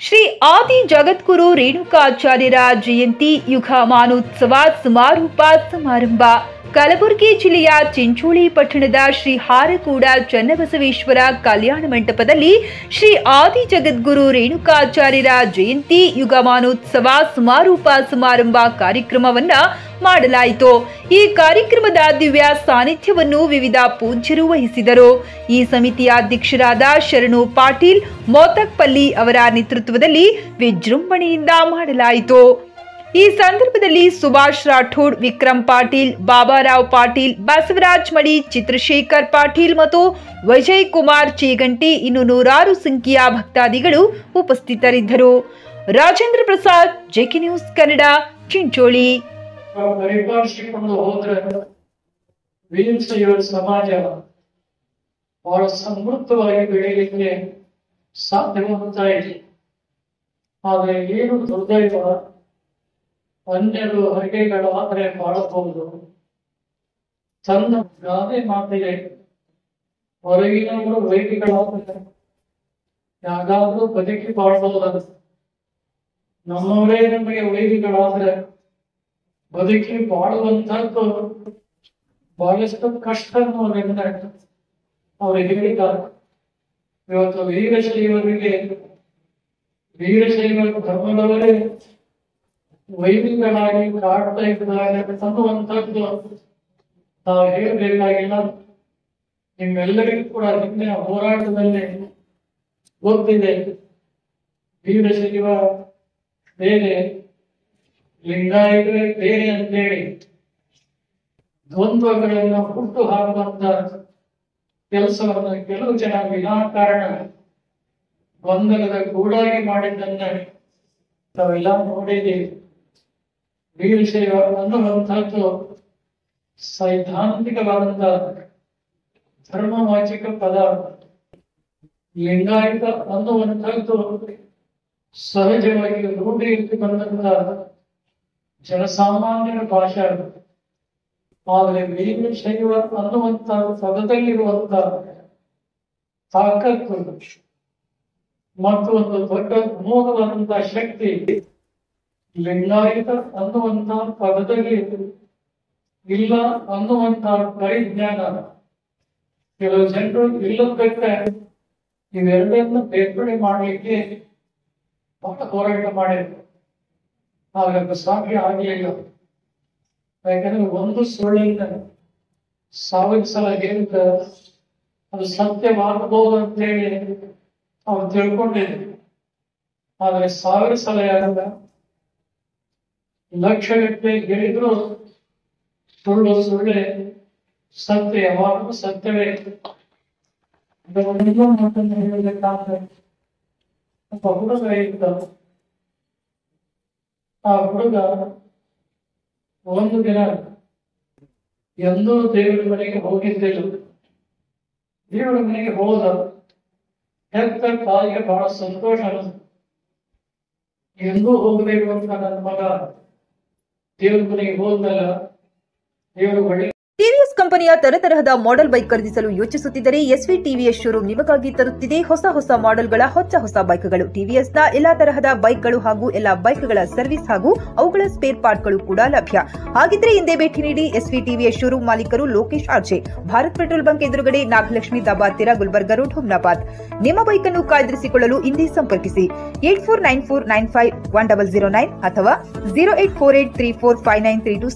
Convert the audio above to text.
ಶ್ರೀ ಆದಿ ಜಗದ್ಗುರು ರೇಣುಕಾಚಾರ್ಯರ ಜಯಂತಿ ಯುಗಮಾನೋತ್ಸವ ಸಮಾರೋಪ ಸಮಾರಂಭ. ಕಲಬುರಗಿ ಜಿಲ್ಲೆಯ ಚಿಂಚೋಳಿ ಪಟ್ಟಣದ ಶ್ರೀ ಹಾರಕೂಡ ಚನ್ನಬಸವೇಶ್ವರ ಕಲ್ಯಾಣ ಮಂಟಪದಲ್ಲಿ ಶ್ರೀ ಆದಿ ಜಗದ್ಗುರು ರೇಣುಕಾಚಾರ್ಯರ ಜಯಂತಿ ಯುಗಮಾನೋತ್ಸವ ಸಮಾರೋಪ ಸಮಾರಂಭ ಕಾರ್ಯಕ್ರಮವನ್ನ ಮಾಡಲಾಯಿತು. ಈ ಕಾರ್ಯಕ್ರಮದ ದಿವ್ಯ ಸಾನ್ನಿಧ್ಯವನ್ನು ವಿವಿಧ ಪೂಜ್ಯರು ವಹಿಸಿದರು. ಈ ಸಮಿತಿಯ ಅಧ್ಯಕ್ಷರಾದ ಶರಣು ಪಾಟೀಲ್ ಮೋತಕ್ಪಲ್ಲಿ ಅವರ ನೇತೃತ್ವದಲ್ಲಿ ವಿಜೃಂಭಣೆಯಿಂದ ಮಾಡಲಾಯಿತು. ಈ ಸಂದರ್ಭದಲ್ಲಿ ಸುಭಾಷ್ ರಾಠೋಡ್ ವಿಕ್ರಮ್ ಪಾಟೀಲ್, ಬಾಬಾರಾವ್ ಪಾಟೀಲ್, ಬಸವರಾಜ್ ಮಡಿ ಚಿತ್ರಶೇಖರ್ ಪಾಟೀಲ್ ಮತ್ತು ವಿಜಯ್ ಕುಮಾರ್ ಚೇಗಂಟಿ ಇನ್ನು ನೂರಾರು ಸಂಖ್ಯೆಯ ಭಕ್ತಾದಿಗಳು ಉಪಸ್ಥಿತರಿದ್ದರು. Rajendra Prasad, JK news Kannada, Chincholi. ಪರಿಪಾಲಿಸಿಕೊಂಡು ಹೋದ್ರೆ ವೀರಶೈವ ಸಮಾಜ ಬಹಳ ಸಮೃದ್ಧವಾಗಿ ಬೆಳೆಯಲಿಕ್ಕೆ ಸಾಧ್ಯವಾಗುತ್ತಾ ಇದೆ ಆದರೆ ಏನು ದುರ್ದೈವ ಅನ್ಯರು ಹರಿಗೆಗಳಾದರೆ ಬಾಳಬಹುದು ತನ್ನ ಗಾದೆ ಮಾತಿಗೆ ಹೊರಗಿನವರು ವೈರಿಗಳಾದರೆ ಯಾಗಾದ್ರೂ ಬದುಕಿ ಬಾಳಬಹುದು ನಮ್ಮವರೇ ನಮಗೆ ವೈರಿಗಳಾದ್ರೆ ಬದುಕಿ ಬಾಳುವಂತದ್ದು ಬಹಳಷ್ಟು ಕಷ್ಟ ಅನ್ನೋದ್ರಿಂದ ಅವರು ಹೇಳಿದ್ದಾರೆ. ಇವತ್ತು ವೀರಶೈವರಿಗೆ, ವೀರಶೈವ ಧರ್ಮದವರೇ ವೈದಿಕರಾಗಿ ಕಾಡ್ತಾ ಇದ್ದಾರೆ ಅನ್ನುವಂಥದ್ದು ನಾವು ಹೇಳಬೇಕಾಗಿಲ್ಲ. ನಿಮ್ಮೆಲ್ಲರಿಗೂ ಕೂಡ ನಿನ್ನೆ ಹೋರಾಟದಲ್ಲಿ ಗೊತ್ತಿದೆ. ವೀರಶೈವ ಬೇರೆ ಲಿಂಗಾಯತವೇ ಬೇರೆ ಅಂತೇಳಿ ದ್ವಂದ್ವಗಳನ್ನು ಹುಟ್ಟು ಹಾಕುವಂತ ಕೆಲಸವನ್ನು ಕೆಲವು ಜನ ವಿನಾಕಾರಣ ಗೊಂದಲದ ಗೂಡಾಗಿ ಮಾಡಿದ್ದನ್ನ ನಾವೆಲ್ಲ ನೋಡಿದ್ದೀವಿ ವೀರಶೈವ ಅನ್ನುವಂಥದ್ದು ಸೈದ್ಧಾಂತಿಕವಾದಂತ ಧರ್ಮವಾಚಿಕ ಪದ. ಲಿಂಗಾಯತ ಅನ್ನುವಂಥದ್ದು ಸಹಜವಾಗಿ ರೂಢಿಯಲ್ಲಿ ಬಂದಂತ ಜನಸಾಮಾನ್ಯರ ಭಾಷೆ ಆದರೆ ವೀರಶೈವ ಅನ್ನುವಂತ ಪದದಲ್ಲಿರುವಂತ ತಾಕತ್ತು ಮತ್ತು ಒಂದು ದೊಡ್ಡ ಅಮೋಘವಾದಂತಹ ಶಕ್ತಿ ಲಿಂಗಾಯಿತ ಅನ್ನುವಂತ ಪದದಲ್ಲಿ ಇಲ್ಲ ಅನ್ನುವಂತ ಪರಿಜ್ಞಾನ. ಕೆಲವು ಜನರು ಇಲ್ಲದಕ್ಕೆ ಇವೆರಡನ್ನು ಬೇರ್ಪಡೆ ಮಾಡಲಿಕ್ಕೆ ಬಹಳ ಹೋರಾಟ ಮಾಡಿದ್ರು. ಅದು ಸಾಧ್ಯ ಆಗಲಿಲ್ಲ. ಯಾಕಂದ್ರೆ ಒಂದು ಸುಳ್ಳಿನ ಸಾವಿರ ಸಲ ಹೇಳಿದ ಅದು ಸತ್ಯ ಮಾಡಬಹುದು ಅಂತೇಳಿ ಅವ್ರು ತಿಳ್ಕೊಂಡಿದ್ರು. ಆದರೆ ಸಾವಿರ ಸಲ ಯಾರಲ್ಲ ಲಕ್ಷಗಟ್ಟಲೆ ಹೇಳಿದ್ರು, ಸುಳ್ಳು ಸುಳ್ಳೆ ಸತ್ಯ, ಯಾವಾಗಲೂ ಸತ್ಯವೇ. ಒಬ್ಬ ಹುಡುಗ ಇದ್ದ ಆ ಹುಡುಗ ಒಂದು ದಿನ ಎಂದೂ ದೇವರ ಮನೆಗೆ ಹೋಗಿದ್ದಿಲ್ಲ ದೇವರ ಮನೆಗೆ ಹೋದ ಹೆತ್ತ ತಾಯಿಗೆ ಬಹಳ ಸಂತೋಷ ಅನಿಸ್ತು ಎಂದೂ ಹೋಗಬೇಕು ಅಂತ ನನ್ನ ಮಗ ದೇವರ ಮನೆಗೆ ಹೋದ್ಮೇಲೆ ದೇವರು ಒಳ್ಳೆ ಕಂಪನಿಯ ತರತರಹದ ಮಾಡೆಲ್ ಬೈಕ್ ಖರೀದಿಸಲು ಯೋಚಿಸುತ್ತಿದ್ದರೆ ಎಸ್ವಿ ಟಿವಿಎಸ್ ಶೋರೂಮ್ ನಿಮಗಾಗಿ ತರುತ್ತಿದೆ. ಹೊಸ ಹೊಸ ಮಾಡೆಲ್ಗಳ ಹೊಸ ಹೊಸ ಬೈಕ್ಗಳು, ಟಿವಿಎಸ್ನ ಎಲ್ಲಾ ತರಹದ ಬೈಕ್ಗಳು ಹಾಗೂ ಎಲ್ಲಾ ಬೈಕ್ಗಳ ಸರ್ವಿಸ್ ಹಾಗೂ ಅವುಗಳ ಸ್ಪೇರ್ ಪಾರ್ಟ್ಗಳು ಕೂಡ ಲಭ್ಯ. ಹಾಗಿದ್ರೆ ಹಿಂದೆ ಭೇಟಿ ನೀಡಿ ಎಸ್ವಿ ಟಿವಿಎಸ್ ಶೋರೂಮ್ ಮಾಲೀಕರು Lokesh RJ, Bharat petrol bunk ಎದುರುಗಡೆ ನಾಗಲಕ್ಷ್ಮಿ ದಾಬಾ ತಿರ ಗುಲ್ಬರ್ಗ ರೋಡ್, ಹುಮ್ನಾಬಾದ್. ನಿಮ್ಮ ಬೈಕ್ ಅನ್ನು ಕಾಯ್ದಿರಿಸಿಕೊಳ್ಳಲು ಹಿಂದೆ ಸಂಪರ್ಕಿಸಿ. Eight four nine four nine five one double zero nine ಅಥವಾ zero eight four eight three four five nine three two